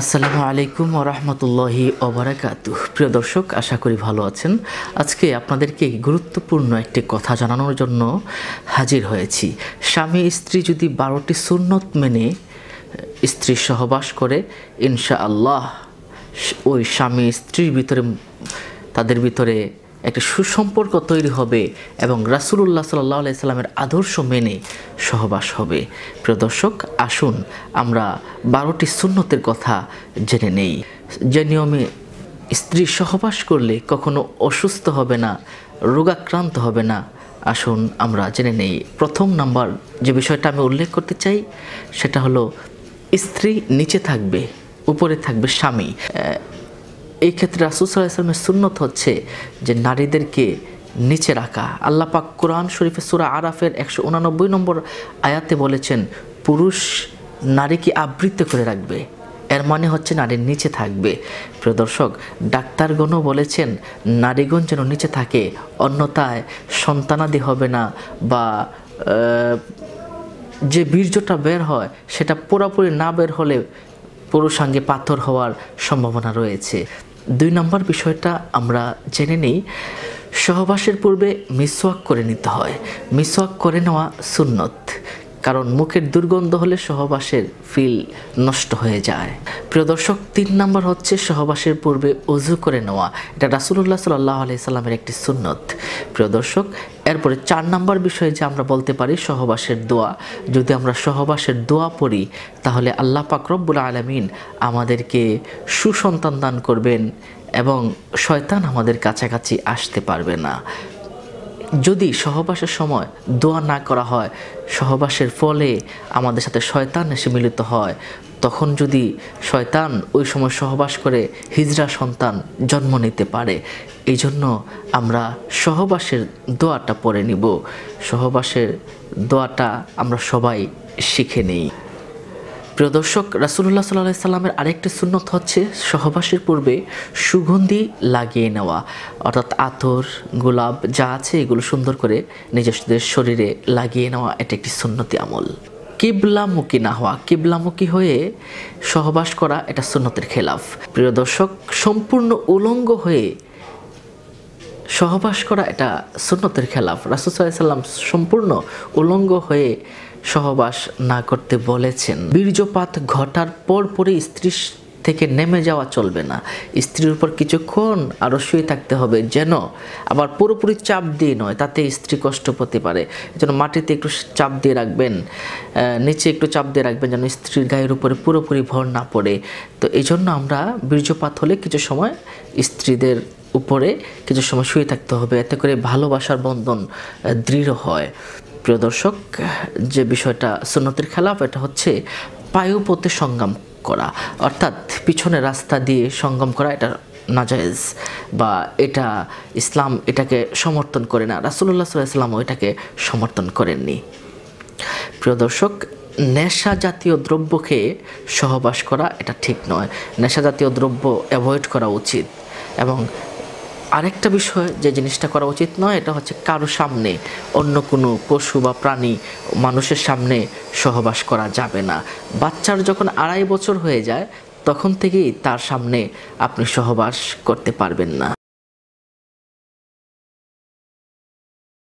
আসসালামু আলাইকুম রহমতুল্লাহি ওবরাকাতু প্রিয় দর্শক, আশা করি ভালো আছেন। আজকে আপনাদেরকে গুরুত্বপূর্ণ একটি কথা জানানোর জন্য হাজির হয়েছি। স্বামী স্ত্রী যদি বারোটি সুন্নত মেনে স্ত্রী সহবাস করে ইনশা আল্লাহ ওই স্বামী স্ত্রীর ভিতরে, তাদের ভিতরে একটা সুসম্পর্ক তৈরি হবে এবং রাসুলুল্লাহ সাল্লাহ সাল্লামের আদর্শ মেনে সহবাস হবে। প্রিয় দর্শক, আসুন আমরা বারোটি সুন্নতের কথা জেনে নেই। যে নিয়মে স্ত্রী সহবাস করলে কখনো অসুস্থ হবে না, রোগাক্রান্ত হবে না, আসুন আমরা জেনে নেই। প্রথম নাম্বার যে বিষয়টা আমি উল্লেখ করতে চাই, সেটা হলো স্ত্রী নিচে থাকবে, উপরে থাকবে স্বামী। এই ক্ষেত্রে রাসুসাল্লামের সুন্নত হচ্ছে যে নারীদেরকে নিচে রাখা। আল্লাহ পাক কোরআন শরীফে সুরা আরাফের একশো উনানব্বই নম্বর আয়াতে বলেছেন, পুরুষ নারীকে আবৃত্ত করে রাখবে, এর মানে হচ্ছে নারীর নিচে থাকবে। প্রিয় দর্শক, ডাক্তারগণও বলেছেন, নারীগণ যেন নিচে থাকে, অন্যথায় সন্তানাদি হবে না বা যে বীর্যটা বের হয়, সেটা পুরোপুরি না বের হলে পুরুষাঙ্গে পাথর হওয়ার সম্ভাবনা রয়েছে। দুই নম্বর বিষয়টা আমরা জেনে নিই। সহবাসের পূর্বে মিসওয়াক করে নিতে হয়। মিসওয়াক করে নেওয়া সুন্নত। কারণ মুখের দুর্গন্ধ হলে সহবাসের ফিল নষ্ট হয়ে যায়। প্রিয় দর্শক, তিন নম্বর হচ্ছে সহবাসের পূর্বে অজু করে নেওয়া। এটা রাসুল্লাহ সাল্লাহ আলাইসাল্লামের একটি সুন্নত। প্রিয় দর্শক, এরপরে চার নম্বর বিষয়ে যে আমরা বলতে পারি সহবাসের দোয়া। যদি আমরা সহবাসের দোয়া পড়ি, তাহলে আল্লাহ পাকরব্বুল আলমিন আমাদেরকে সুসন্তান দান করবেন এবং শয়তান আমাদের কাছাকাছি আসতে পারবে না। যদি সহবাসের সময় দোয়া না করা হয়, সহবাসের ফলে আমাদের সাথে শয়তান এসে মিলিত হয়। তখন যদি শয়তান ওই সময় সহবাস করে হিজরা সন্তান জন্ম নিতে পারে এই জন্য আমরা সহবাসের দোয়াটা পড়ে নিব। সহবাসের দোয়াটা আমরা সবাই শিখে নিই। প্রিয় দর্শক রাসুল্লাহ সাল্লাহ সাল্লামের আরেকটি সুন্নত হচ্ছে সহবাসের পূর্বে সুগন্ধি লাগিয়ে নেওয়া। অর্থাৎ আতর, গোলাপ যা আছে এগুলো সুন্দর করে নিজেদের শরীরে লাগিয়ে নেওয়া এটা একটি সুন্নতি আমল। কিবলামুখী না হওয়া, কিবলামুখী হয়ে সহবাস করা এটা সুন্নতের খেলাফ। প্রিয় দর্শক, সম্পূর্ণ উলঙ্গ হয়ে সহবাস করা এটা সুন্নতের খেলাফ। রাসুসাল্লাম সম্পূর্ণ উলঙ্গ হয়ে সহবাস না করতে বলেছেন। বীর্যপাত ঘটার পর পরে স্ত্রী থেকে নেমে যাওয়া চলবে না। স্ত্রীর উপর কিছুক্ষণ আরও শুয়ে থাকতে হবে যেন আবার পুরোপুরি চাপ দিয়ে নয়, তাতে স্ত্রী কষ্ট পেতে পারে। যেন মাটিতে একটু চাপ দিয়ে রাখবেন নিচে একটু চাপ দিয়ে রাখবেন যেন স্ত্রীর গায়ের উপরে পুরোপুরি ভর না পড়ে। তো এই জন্য আমরা বীর্যপাত হলে কিছু সময় স্ত্রীদের উপরে কিছু সময় শুয়ে থাকতে হবে। এতে করে ভালোবাসার বন্ধন দৃঢ় হয়। প্রিয় দর্শক, যে বিষয়টা সুন্নতির খেলাফ, এটা হচ্ছে পায়ুপথে সংগ্রাম করা। অর্থাৎ পিছনে রাস্তা দিয়ে সঙ্গম করা, এটা নাজায়েজ। বা এটা ইসলাম এটাকে সমর্থন করে না। রাসুল্লাহ সাল্লামও এটাকে সমর্থন করেননি। প্রিয় দর্শক, নেশা জাতীয় দ্রব্য খেয়ে সহবাস করা, এটা ঠিক নয়। নেশা জাতীয় দ্রব্য অ্যাভয়েড করা উচিত। এবং আরেকটা বিষয় যে জিনিসটা করা উচিত নয়, এটা হচ্ছে কারও সামনে অন্য কোনো পশু বা প্রাণী মানুষের সামনে সহবাস করা যাবে না। বাচ্চার যখন আড়াই বছর হয়ে যায়, তখন থেকেই তার সামনে আপনি সহবাস করতে পারবেন না।